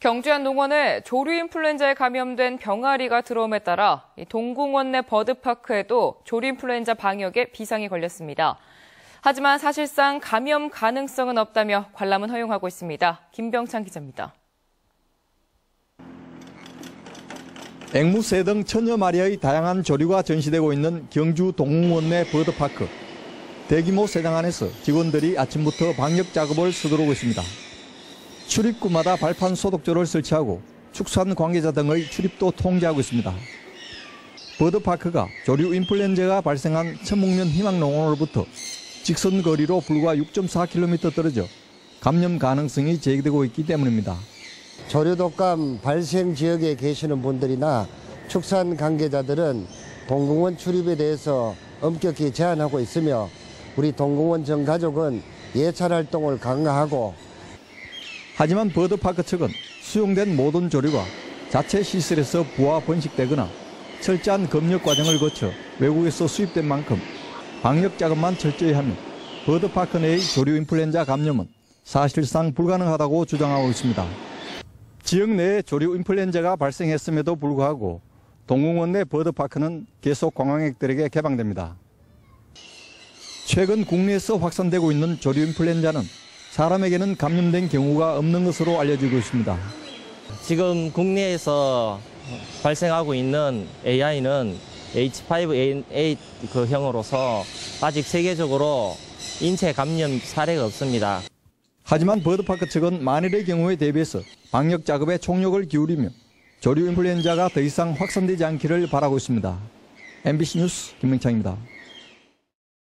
경주한 농원에 조류 인플루엔자에 감염된 병아리가 들어옴에 따라 동궁원 내 버드파크에도 조류 인플루엔자 방역에 비상이 걸렸습니다. 하지만 사실상 감염 가능성은 없다며 관람은 허용하고 있습니다. 김병찬 기자입니다. 앵무새 등 천여 마리의 다양한 조류가 전시되고 있는 경주 동궁원 내 버드파크. 대규모 세장 안에서 직원들이 아침부터 방역 작업을 서두르고 있습니다. 출입구마다 발판 소독조를 설치하고 축산 관계자 등의 출입도 통제하고 있습니다. 버드파크가 조류 인플루엔자가 발생한 천목면 희망농원으로부터 직선 거리로 불과 6.4km 떨어져 감염 가능성이 제기되고 있기 때문입니다. 조류 독감 발생 지역에 계시는 분들이나 축산 관계자들은 동궁원 출입에 대해서 엄격히 제한하고 있으며 우리 동궁원 전 가족은 예찰 활동을 강화하고 하지만 버드파크 측은 수용된 모든 조류가 자체 시설에서 부화 번식되거나 철저한 검역 과정을 거쳐 외국에서 수입된 만큼 방역 작업만 철저히 하면 버드파크 내의 조류 인플루엔자 감염은 사실상 불가능하다고 주장하고 있습니다. 지역 내에 조류 인플루엔자가 발생했음에도 불구하고 동궁원 내 버드파크는 계속 관광객들에게 개방됩니다. 최근 국내에서 확산되고 있는 조류 인플루엔자는 사람에게는 감염된 경우가 없는 것으로 알려지고 있습니다. 지금 국내에서 발생하고 있는 AI는 H5N8 그 형으로서 아직 세계적으로 인체 감염 사례가 없습니다. 하지만 버드파크 측은 만일의 경우에 대비해서 방역 작업에 총력을 기울이며 조류 인플루엔자가 더 이상 확산되지 않기를 바라고 있습니다. MBC 뉴스 김명창입니다.